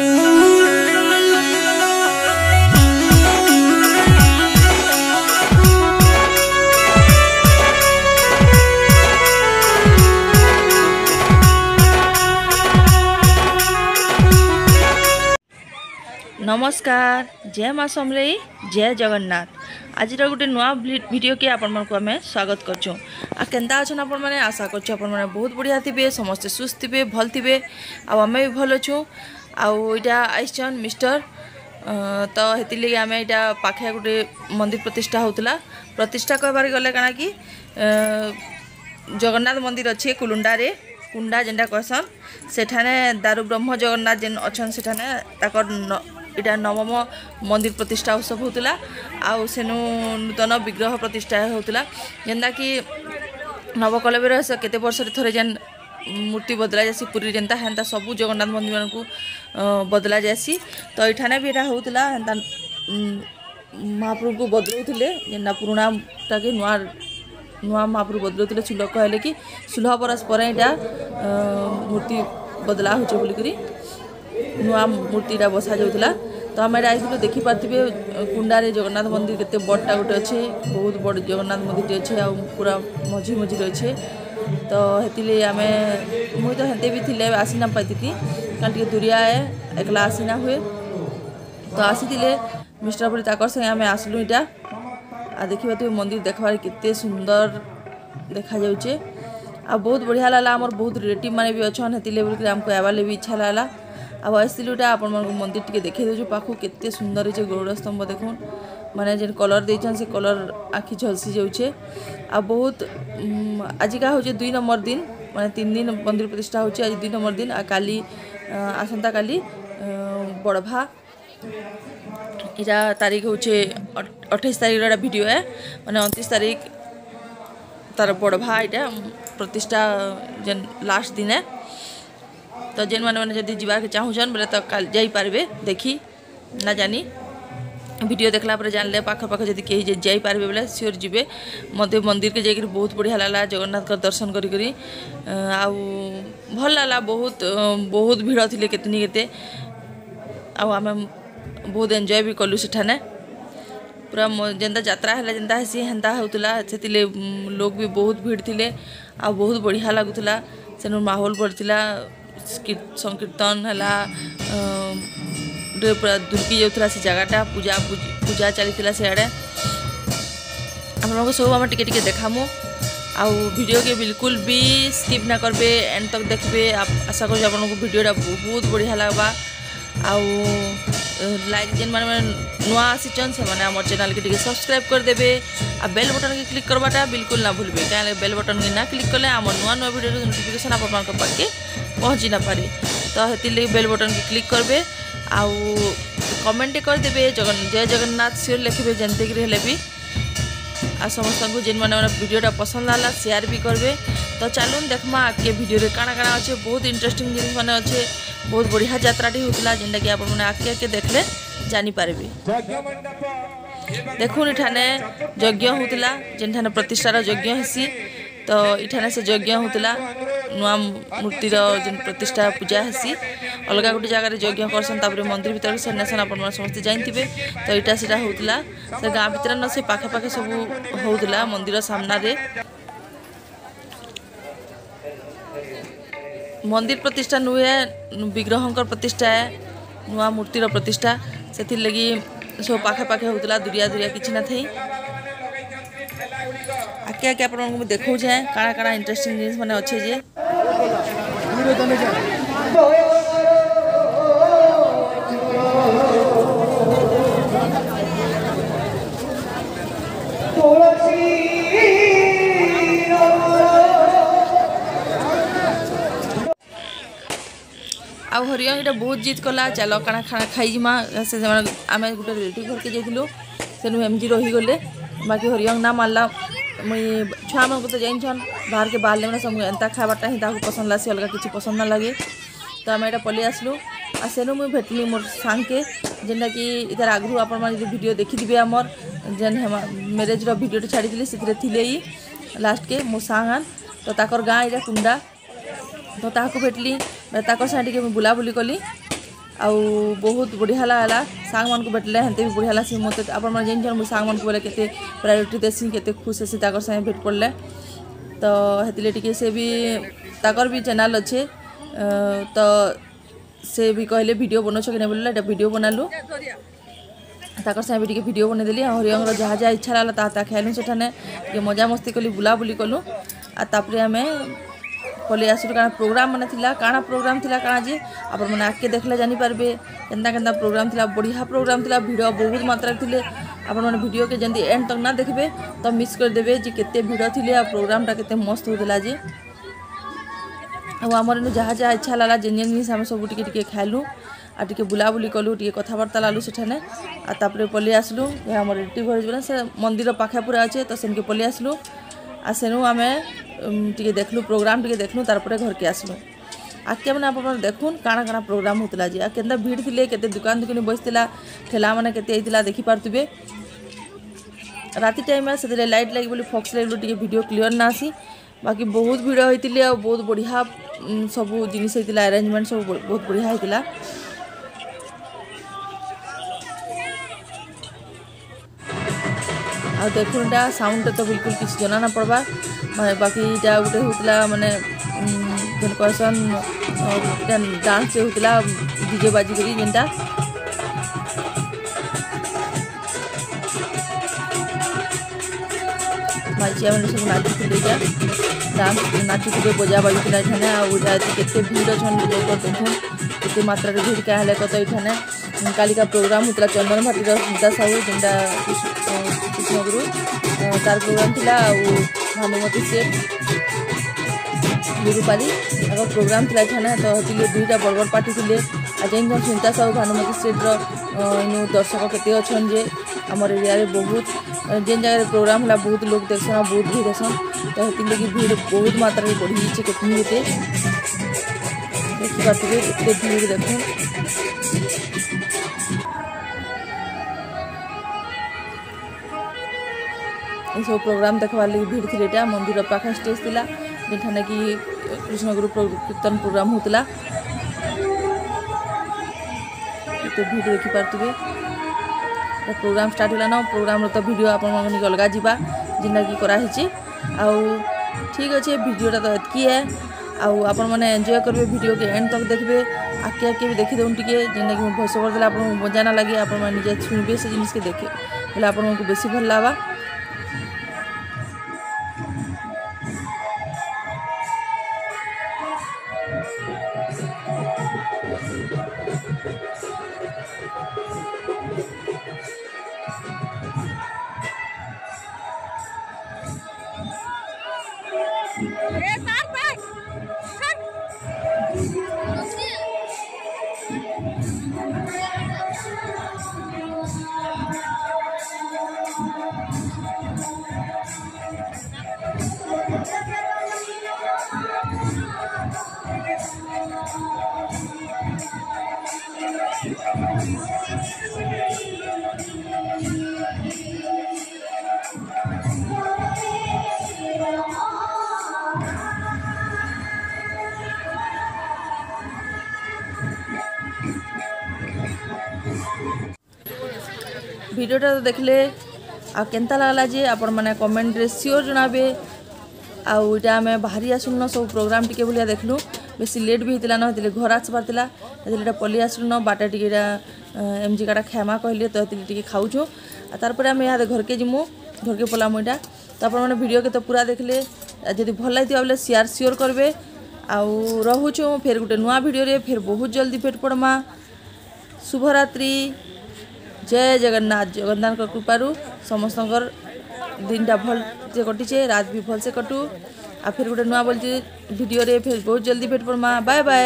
নমস্কার জয় মা সমলেଇ জয় জগন্নাଥ ଆଜିର ଗୋଟେ ନୂଆ ଭିଡ଼ିଓକେ ଆପଣମାନଙ୍କୁ ଆମେ ସ୍ୱାଗତ କରୁଛୁ ଆଉ କେନ୍ତା ଅଛନ୍ ଆପଣମାନେ ଆଶା କରୁଛୁ ଆପଣମାନେ ବହୁତ ବଢ଼ିଆ ଥିବେ ସମସ୍ତେ ସୁସ୍ଥ ଥିବେ ଭଲ ଥିବେ ଆଉ ଆମେ ବି ଭଲ ଅଛୁ আইটা আইসন মিস্টর তো সেগে আমি এটা পাখে গোটে মন্দির প্রতিষ্ঠা হোলা প্রতিষ্ঠা করবার গেলে কেনা কি জগন্নাথ মন্দির অছে কুলুন্ডারে কুন্ডা যেটা কহসন সেখানে দারু ব্রহ্ম জগন্নাথ যেন অছন সেখানে তাকর এটা নবম মন্দির প্রতিষ্ঠা উৎসব হোলা আনু নূতন বিগ্রহ প্রতিষ্ঠা হোলা যেটা কি নবকলবীর কেতে বর্ষের থরে যেন ମୂର୍ତ୍ତି ବଦଲା ଯାଏସି ପୁରୀ ଯେନ୍ତା ହେନ୍ତା ସବୁ ଜଗନ୍ନାଥ ମନ୍ଦିରମାନଙ୍କୁ ବଦଲା ଯାଏସି ତ ଏଠାନେ ବି ଏଇଟା ହେଉଥିଲା ହେନ୍ତା ମହାପ୍ରଭୁଙ୍କୁ ବଦଳଉଥିଲେ ଯେନ୍ତା ପୁରୁଣାଟାକେ ନୂଆ ନୂଆ ମହାପ୍ରଭୁ ବଦଳଉଥିଲେ ସୁଲଭ କହିଲେ କି ସୁଲଭ ବରଷ ପରେ ଏଇଟା ମୂର୍ତ୍ତି ବଦଲା ହେଉଛେ ବୋଲିକରି ନୂଆ ମୂର୍ତ୍ତିଟା ବସାଯାଉଥିଲା ତ ଆମେ ଏଇଟା ଆସିଥିଲୁ ଦେଖିପାରୁଥିବେ କୁଣ୍ଡାରେ ଜଗନ୍ନାଥ মন্দির କେତେ বড়টা গোটে ଅଛେ বহুত ବଡ଼ ଜଗନ୍ନାଥ মন্দিরটি ଅଛେ ଆଉ ପୁରା ମଝି ମଝିରେ ଅଛେ तो हेतिले आम मुई तो हेते भी थिले आसीना पाई थी टे दूरिया है एकला आसी हुए तो आसी मिस्टर बोली ताकर संगे आम आसलु इटा आ देखा तुम मंदिर देखबार के सुंदर देखा जाऊे आ बहुत बढ़िया लगा आम बहुत रिलेटिव मैंने भी अच्छे हेतिले बोल आमको आबार लगे इच्छा लगा आउ आसलु इटा मंदिर टी देखे दौर पाखु के सुंदर हो गौड़ स्तंभ देखून ମାନେ ଯେନ୍ କଲର୍ ଦେଇଛନ୍ ସେ କଲର୍ ଆଖି ଝଲସି ଯାଉଛେ ଆଉ ବହୁତ ଆଜିକା ହେଉଛେ ଦୁଇ ନମ୍ବର ଦିନ ମାନେ ତିନି ଦିନ ମନ୍ଦିର ପ୍ରତିଷ୍ଠା ହେଉଛେ ଆଜି ଦୁଇ ନମ୍ବର ଦିନ ଆଉ କାଲି ଆସନ୍ତାକାଲି ବଡ଼ଭା ଏଇଟା ତାରିଖ ହେଉଛେ ଅଠେଇଶ ତାରିଖର ଏଇଟା ଭିଡ଼ିଓ ଏ ମାନେ ଅଣତିରିଶ ତାରିଖ ତାର ବଡ଼ଭା ଏଇଟା ପ୍ରତିଷ୍ଠା ଯେନ୍ ଲାଷ୍ଟ ଦିନେ ତ ଯେନ୍ ମାନେ ମାନେ ଯଦି ଯିବାକେ ଚାହୁଁଛନ୍ ବୋଲେ ତ ଯାଇପାରିବେ ଦେଖି ନା ଜାନି ভিডিও দেখলা পরে জানলে পাখাপাখি যদি কেউ যাইপারে বেলে সিওর যাবে মতো মন্দিরকে যাই বহুত বড়িয়া লাগলা জগন্নাথ দর্শন করি করি আউ ভাল লাগলা বহুত বহুত ভিড় লে কেতনি কেতে আউ আমি বহুত এনজয় বি কলু সেখানে পুরা যেটা যাত্রা হলে যেটা হেসি হেন্তা হোলা সেলে লোক বি বহুত ভিড় লে আউ বহুত বড়িয়া লাগুলা সেনু মাহোল পড়ি সংকীর্তন হলা पूरा ढुकी जा जगटा पूजा पूजा चली सब आम टी देखामु वीडियो के बिल्कुल भी स्किप ना करते एंड तक देखिए आशा कर भिडटा बहुत बढ़िया लगवा आ लाइक जेन मैंने नुआ आसीचन से मैंने चैनल के टी सब्सक्राइब करदे आ बेल बटन के क्लिक करवाटा बिल्कुल ना भूलबे क्या बेल बटन के ना क्लिक कले आम नुआ नुआ भिडियो नोटिफिकेसन आपके पहुँची न पारे तो से बेल बटन के क्लिक करेंगे ଆଉ କମେଣ୍ଟ କରିଦେବେ ଜୟ ଜଗନ୍ନାଥ ସିଓର ଲେଖିବେ ଯେମିତିକିରି ହେଲେ ବି ଆଉ ସମସ୍ତଙ୍କୁ ଯେନ୍ମାନେ ମାନେ ଭିଡ଼ିଓଟା ପସନ୍ଦ ଲାଗଲା ସେୟାର ବି କରିବେ ତ ଚାଲୁନ୍ ଦେଖ୍ମା ଆଗ୍କେ ଭିଡ଼ିଓରେ କାଣା କାଣା ଅଛେ ବହୁତ ଇଣ୍ଟରେଷ୍ଟିଂ ଜିନିଷ ଅଛେ ବହୁତ ବଢ଼ିଆ ଯାତ୍ରାଟି ହେଉଥିଲା ଯେନ୍ଟାକି ଆପଣମାନେ ଆଗ୍କେ ଆଗ୍କେ ଦେଖିଲେ ଜାଣିପାରିବେ ଦେଖୁନ୍ ଏଠାନେ ଯଜ୍ଞ ହେଉଥିଲା ଯେନ୍ଠାନେ ପ୍ରତିଷ୍ଠାର ଯଜ୍ଞ ହେସି ତ ଇଠାନେ ସେ ଯଜ୍ଞ ହେଉଥିଲା ନୂଆ ମୂର୍ତ୍ତିର ଯେନ୍ ପ୍ରତିଷ୍ଠା ପୂଜା ହେସି ଅଲଗା ଗୋଟେ ଜାଗାରେ ଯଜ୍ଞ କରସନ୍ ତାପରେ ମନ୍ଦିର ଭିତରେ ସେନେ ସେନ ଆପଣମାନେ ସମସ୍ତେ ଜାଣିଥିବେ ତ ଇଟା ସେଟା ହେଉଥିଲା ସେ ଗାଁ ଭିତରେ ନ ସେ ପାଖାପାଖି ସବୁ ହେଉଥିଲା ମନ୍ଦିର ସାମ୍ନାରେ ମନ୍ଦିର ପ୍ରତିଷ୍ଠା ନୁହେଁ ବିଗ୍ରହଙ୍କର ପ୍ରତିଷ୍ଠା ନୂଆ ମୂର୍ତ୍ତିର ପ୍ରତିଷ୍ଠା ସେଥିର୍ଲାଗି ସବୁ ପାଖାପାଖି ହେଉଥିଲା ଦୂରିଆ ଦୂରିଆ କିଛି ନଥାଇ क्या ଆପଣଙ୍କୁ आप देखा କାଣା କାଣା ଇଣ୍ଟରେଷ୍ଟିଂ जिनस ମାନେ ଅଛି ଯେ ଆଉ ହରିଅ ଏଇଟା ବହୁତ ଜିଦ୍ କଲା ଚାଲ କାଣା ଖାଣା ଖାଇଯିମା ସେ ସେମାନେ ଆମେ ଗୋଟେ ରିଲେଟିଭ୍ ଘରକେ ଯାଇଥିଲୁ ସେନୁ ଏମିତି ରହିଗଲେ ବାକି ହରିଅଙ୍କ ନା ମାରିଲା ମୁଇଁ ଛୁଆମାନଙ୍କୁ ତ ଜାଣିଛନ୍ ବାହାରକେ ବାହାରିଲେ ମାନେ ସବୁ ଏନ୍ତା ଖାଇବାର୍ଟା ହିଁ ତାହାକୁ ପସନ୍ଦ ଲାଗ୍ସି ଅଲଗା କିଛି ପସନ୍ଦ ନ ଲାଗେ ତ ଆମେ ଏଇଟା ପଲେଇ ଆସିଲୁ ଆଉ ସେନୁ ମୁଇଁ ଭେଟ୍ଲି ମୋର ସାଙ୍ଗକେ ଯେନ୍ଟାକି ଇତାର ଆଗରୁ ଆପଣମାନେ ଯଦି ଭିଡ଼ିଓ ଦେଖିଥିବେ ଆମର ଯେନ୍ ମ୍ୟାରେଜ୍ର ଭିଡ଼ିଓଟେ ଛାଡ଼ିଥିଲି ସେଥିରେ ଥିଲେ ଇ ଲାଷ୍ଟକେ ମୋ ସାଙ୍ଗ ତ ତାଙ୍କର ଗାଁ ଏଇଟା କୁଣ୍ଡା ତ ତାହାକୁ ଭେଟ୍ଲି ତାଙ୍କର ସାଙ୍ଗେ ଟିକେ ମୁଁ ବୁଲାବୁଲି କଲି ଆଉ ବହୁତ ବଢ଼ିଆ ହେଲା ସାଙ୍ଗମାନଙ୍କୁ ଭେଟିଲେ ହେନ୍ତି ବି ବଢ଼ିଆ ଲାଗ୍ସି ମୋତେ ଆପଣମାନେ ଜାଣିଛନ୍ ମୁଁ ସାଙ୍ଗମାନଙ୍କୁ ବୋଲେ କେତେ ପ୍ରାୟୋରିଟି ଦେସି କେତେ ଖୁସି ହେସି ତାଙ୍କର ସାଙ୍ଗେ ଭେଟ ପଡ଼ିଲେ ତ ହେଥିଲାଗି ଟିକେ ସେ ବି ତାଙ୍କର ବି ଚ୍ୟାନେଲ୍ ଅଛେ ତ ସେ ବି କହିଲେ ଭିଡ଼ିଓ ବନଉଛ କି ନାହିଁ ବୋଲେ ଏଇଟା ଭିଡ଼ିଓ ବନାଲୁ ତାଙ୍କର ସାଙ୍ଗେ ବି ଟିକେ ଭିଡ଼ିଓ ବନେଇଦେଲି ଆଉ ହରିଅଙ୍କର ଯାହା ଯାହା ଇଚ୍ଛା ହେଲା ତାହା ତାହା ଖାଇଲୁ ସେଠାନେ ଟିକେ ମଜାମସ୍ତି କଲି ବୁଲାବୁଲି କଲୁ ଆଉ ତାପରେ ଆମେ ପଲେଇ ଆସିଲୁ କାରଣ ପ୍ରୋଗ୍ରାମ୍ ମାନେ ଥିଲା କାଣା ପ୍ରୋଗ୍ରାମ୍ ଥିଲା କାଣା ଯେ ଆପଣମାନେ ଆଗକେ ଦେଖିଲେ ଜାଣିପାରିବେ କେନ୍ତା କେନ୍ତା ପ୍ରୋଗ୍ରାମ୍ ଥିଲା ବଢ଼ିଆ ପ୍ରୋଗ୍ରାମ୍ ଥିଲା ଭିଡ଼ ବହୁତ ମାତ୍ରାରେ ଥିଲେ ଆପଣମାନେ ଭିଡ଼ିଓକେ ଯେମିତି ଏଣ୍ଡ ତକ୍ ନା ଦେଖିବେ ତ ମିସ୍ କରିଦେବେ ଯେ କେତେ ଭିଡ଼ ଥିଲେ ଆଉ ପ୍ରୋଗ୍ରାମ୍ଟା କେତେ ମସ୍ତ ହେଉଥିଲା ଯେ ଆଉ ଆମର ଏନୁ ଯାହା ଯାହା ଇଚ୍ଛା ହେଲା ଯେନ୍ ଯେନ୍ ଜିନିଷ ଆମେ ସବୁ ଟିକେ ଟିକେ ଖାଇଲୁ ଆଉ ଟିକେ ବୁଲାବୁଲି କଲୁ ଟିକେ କଥାବାର୍ତ୍ତା ଲାଲୁ ସେଠାନେ ଆଉ ତାପରେ ପଲେଇ ଆସିଲୁ ଆମର ରିଟି ଘର ଯିବ ସେ ମନ୍ଦିର ପାଖେ ପୁରା ଅଛେ ତ ସେନ୍କେ ପଲେଇ ଆସିଲୁ ଆଉ ସେନୁ ଆମେ টিকে দেখলু প্রোগ্রাম টিকে দেখলু তারপরে ঘরকে আসলু আজকে মানে আপনার দেখুন কাণ কাণ প্রোগ্রাম হতলা যে আর কেনা ভিড় লে কেতে দোকান দোকানি বসিলা ঠেলা মানে কেতে এইলা দেখিপারে রাতে টাইমে সেদিকে লাইট লাগি বলে ফক্স লাইট টিকে ভিডিও ক্লিয়ার না আসি বাকি বহুত ভিড় হয়েছিল আর বহুত বঢ়িয়া সব জিনিস হয়েছিল আরেঞ্জমেন্ট সব বহুত বঢ়িয়া হয়েছিল আর দেখুন এটা সাউন্ডটা তো বিলকুল কিছু জনা না পড়বা અને બાકી જાઉડે હોતલા મને કોન્કોર્શન ડાન્સ સે હોતલા બીજે બાજી કરી નંદા માલ જે મને સગા નાચી કુદે જા સામ નાચી કુદે બોજા બાજી કરી જના ઓજા કેચે ફુતો છન જોતો દેખું ઇત માત્ર ઘીડ કે હાલ તો તઈ થને କାଲିକା ପ୍ରୋଗ୍ରାମ୍ ହେଉଥିଲା ଚନ୍ଦନ ଭାଟିର ସ୍ମିତା ସାହୁ ଯେନ୍ଟା କୃଷ୍ଣଗୁରୁ ତାର୍ ପ୍ରୋଗ୍ରାମ୍ ଥିଲା ଆଉ ଭାନୁମତୀ ସେଠ୍ ବିରୁପାଲି ତାଙ୍କର ପ୍ରୋଗ୍ରାମ୍ ଥିଲା ଏଠାନେ ତ ହେଥିର୍ଲାଗି ଦୁଇଟା ବଡ଼୍ ପାର୍ଟି ଥିଲେ ଆଉ ଯେନ୍ ଜଣେ ସ୍ମିତା ସାହୁ ଭାନୁମତୀ ସେଟ୍ର ଇନୁ ଦର୍ଶକ କେତେ ଅଛନ୍ ଯେ ଆମର ଏରିଆରେ ବହୁତ ଯେନ୍ ଜାଗାରେ ପ୍ରୋଗ୍ରାମ୍ ହେଲା ବହୁତ ଲୋକ ଦେଖସନ୍ ଆଉ ବହୁତ ଭିଡ଼ ହେସନ୍ ତ ହେଥିର୍ଲାଗି ଭିଡ଼ ବହୁତ ମାତ୍ରାରେ ବଢ଼ିଯାଇଛେ କେତେ ହେତେ ଦେଖିପାରୁଥିବେ ଏତେ ଭିଡ଼ ଦେଖୁନ୍ ଏସବୁ ପ୍ରୋଗ୍ରାମ୍ ଦେଖ୍ବାର୍ ଲାଗି ଭିଡ଼ ଥିଲେ ଏଇଟା ମନ୍ଦିର ପାଖେ ଷ୍ଟେଜ୍ ଥିଲା ଯେଠାନେ କି କୃଷ୍ଣଗୁରୁ କୀର୍ତ୍ତନ ପ୍ରୋଗ୍ରାମ୍ ହେଉଥିଲା ଏତେ ଭିଡ଼ ଦେଖିପାରୁଥିବେ ପ୍ରୋଗ୍ରାମ୍ ଷ୍ଟାର୍ଟ ହେଲାନ ପ୍ରୋଗ୍ରାମ୍ର ତ ଭିଡ଼ିଓ ଆପଣମାନଙ୍କ ନିକେ ଅଲଗା ଯିବା ଯେନ୍ଟାକି କରାହେଇଛି ଆଉ ଠିକ୍ ଅଛେ ଭିଡ଼ିଓଟା ତ ଏତ୍କି ହେ ଆଉ ଆପଣମାନେ ଏନ୍ଜୟ କରିବେ ଭିଡ଼ିଓକେ ଏଣ୍ଡ ତକ୍ ଦେଖିବେ ଆଗ୍କେ ଆଗ୍କେ ବି ଦେଖିଦେଉନ୍ ଟିକେ ଯେନ୍ଟାକି ମୁଁ ଭଏସ୍ ଓଭର୍ ଦେଲେ ଆପଣଙ୍କୁ ମଜା ନା ଲାଗେ ଆପଣମାନେ ନିଜେ ଶୁଣିବେ ସେ ଜିନିଷ୍କେ ଦେଖେ ବୋଲେ ଆପଣଙ୍କୁ ବେଶୀ ଭଲ ଲାଗ୍ବା भिडटा तो देखले आता के लगला जे आपण मैंने सियोर जनाबे आईटा आम बाहरी आसन सब प्रोग्राम टिके भाया देखल बेस लेट भी होता ना ये घर आसपार पलि आस न बाटे टेटा एम का क्षमा कहली तो ये खाऊ तार घर के जीमु ধরকে পড়লাম ওইটা তো আপনার মানে ভিডিওকে তো পুরা দেখলে যদি ভাল লাগি বলে সেয়ার সিଓର করবে আউ রহুছু ফের গোটে নূয়া ভিডিওরে ফের বহুত জলদি ফের পড়মা শুভরাত্রি জয় জগন্নাথ জগন্নাথ কৃপার সমস্ত দিনটা ভালসে কটিছে রাত বি ভালসে কটু আর ফের গোটে নূয়া বলছি ভিডিওরে ফের বহুত জলদি ফের পড়মা বাই বাই